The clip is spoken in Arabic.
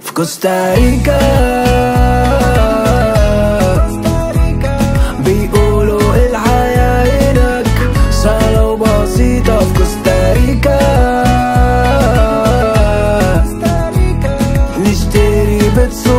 في كوستاريكا. بيقولوا الحياة هناك سهلة وبسيطة في كوستاريكا. نشتري بيتزا